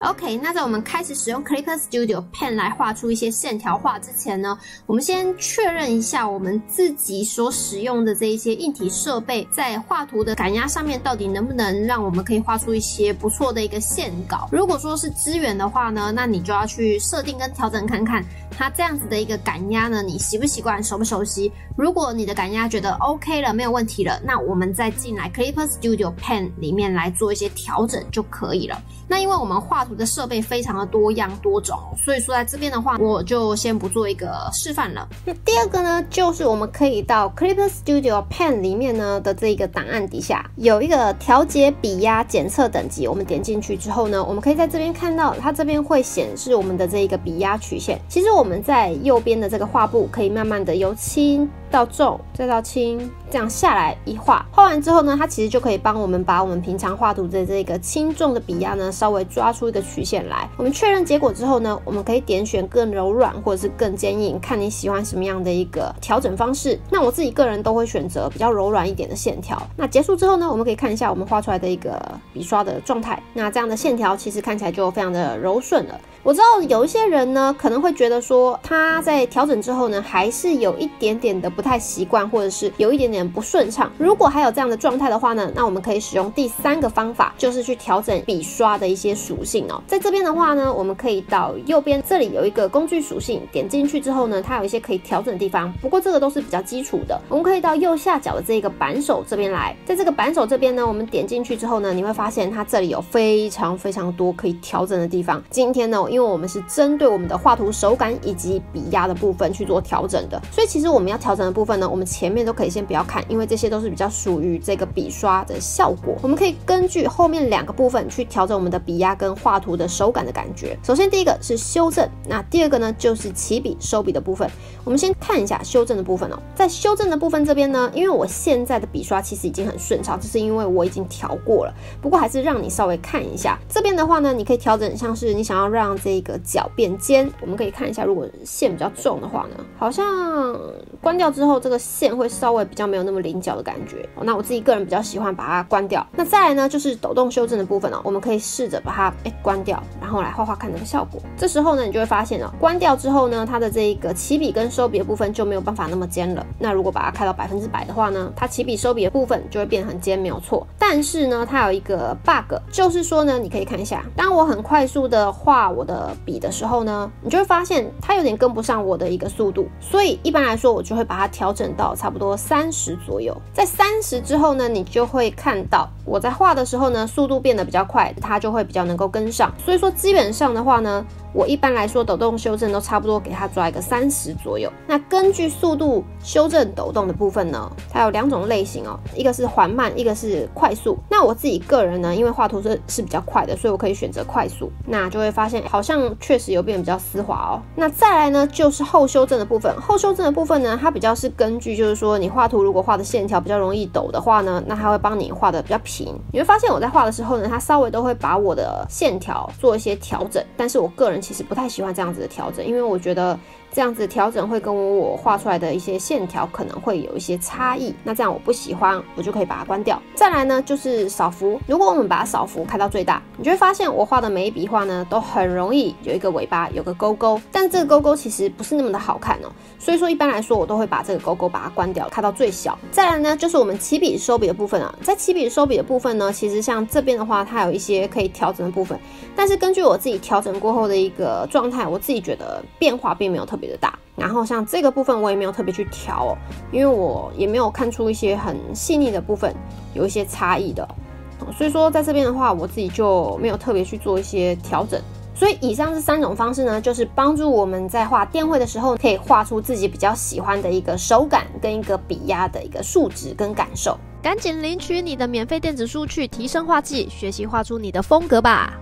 OK，那在我们开始使用 Clipper Studio Pen 来画出一些线条画之前呢，我们先确认一下我们自己所使用的这一些硬体设备在画图的感压上面到底能不能让我们可以画出一些不错的一个线稿。如果说是资源的话呢，那你就要去设定跟调整看看它这样子的一个感压呢，你习不习惯，熟不熟悉？如果你的感压觉得 OK 了，没有问题了，那我们再进来 Clipper Studio Pen 里面来做一些调整就可以了。那因为我们画图的设备非常的多样多种，所以说在这边的话，我就先不做一个示范了。那第二个呢，就是我们可以到 Clipper Studio Pen 里面呢的这个档案底下有一个调节笔压检测等级，我们点进去之后呢，我们可以在这边看到它这边会显示我们的这一个笔压曲线。其实我们在右边的这个画布可以慢慢的由轻。到重，再到轻，这样下来一画，画完之后呢，它其实就可以帮我们把我们平常画图的这个轻重的笔压呢，稍微抓出一个曲线来。我们确认结果之后呢，我们可以点选更柔软或者是更坚硬，看你喜欢什么样的一个调整方式。那我自己个人都会选择比较柔软一点的线条。那结束之后呢，我们可以看一下我们画出来的一个笔刷的状态。那这样的线条其实看起来就非常的柔顺了。我知道有一些人呢，可能会觉得说他在调整之后呢，还是有一点点的不太习惯，或者是有一点点不顺畅。如果还有这样的状态的话呢，那我们可以使用第三个方法，就是去调整笔刷的一些属性哦。在这边的话呢，我们可以到右边这里有一个工具属性，点进去之后呢，它有一些可以调整的地方。不过这个都是比较基础的。我们可以到右下角的这个扳手这边来，在这个扳手这边呢，我们点进去之后呢，你会发现它这里有非常非常多可以调整的地方。今天呢，因为我们是针对我们的画图手感以及笔压的部分去做调整的，所以其实我们要调整的部分呢，我们前面都可以先不要看，因为这些都是比较属于这个笔刷的效果。我们可以根据后面两个部分去调整我们的笔压跟画图的手感的感觉。首先第一个是修正，那第二个呢就是起笔收笔的部分。我们先看一下修正的部分哦，在修正的部分这边呢，因为我现在的笔刷其实已经很顺畅，这是因为我已经调过了。不过还是让你稍微看一下这边的话呢，你可以调整，像是你想要让这个角变。尖，我们可以看一下，如果线比较重的话呢，好像关掉之后，这个线会稍微比较没有那么棱角的感觉。那我自己个人比较喜欢把它关掉。那再来呢，就是抖动修正的部分哦，我们可以试着把它哎关掉，然后来画画看这个效果。这时候呢，你就会发现哦，关掉之后呢，它的这一个起笔跟收笔的部分就没有办法那么尖了。那如果把它开到百分之百的话呢，它起笔收笔的部分就会变很尖，没有错。但是呢，它有一个 bug，就是说呢，你可以看一下，当我很快速的画我的笔的时候。呢，你就会发现它有点跟不上我的一个速度，所以一般来说，我就会把它调整到差不多三十左右。在三十之后呢，你就会看到我在画的时候呢，速度变得比较快，它就会比较能够跟上。所以说，基本上的话呢。我一般来说抖动修正都差不多给它抓一个三十左右。那根据速度修正抖动的部分呢，它有两种类型哦，一个是缓慢，一个是快速。那我自己个人呢，因为画图是是比较快的，所以我可以选择快速。那就会发现好像确实有变得比较丝滑哦。那再来呢，就是后修正的部分。后修正的部分呢，它比较是根据就是说你画图如果画的线条比较容易抖的话呢，那它会帮你画的比较平。你会发现我在画的时候呢，它稍微都会把我的线条做一些调整，但是我个人。其实不太喜欢这样子的调整，因为我觉得。这样子调整会跟我画出来的一些线条可能会有一些差异，那这样我不喜欢，我就可以把它关掉。再来呢，就是扫幅。如果我们把扫幅开到最大，你就会发现我画的每一笔画呢，都很容易有一个尾巴，有个勾勾。但这个勾勾其实不是那么的好看哦，所以说一般来说我都会把这个勾勾把它关掉，开到最小。再来呢，就是我们起笔收笔的部分啊，在起笔收笔的部分呢，其实像这边的话，它有一些可以调整的部分，但是根据我自己调整过后的一个状态，我自己觉得变化并没有特别的大，然后像这个部分我也没有特别去调哦，因为我也没有看出一些很细腻的部分有一些差异的，所以说在这边的话，我自己就没有特别去做一些调整。所以以上这三种方式呢，就是帮助我们在画电绘的时候，可以画出自己比较喜欢的一个手感跟一个笔压的一个数值跟感受。赶紧领取你的免费电子书，去提升画技，学习画出你的风格吧。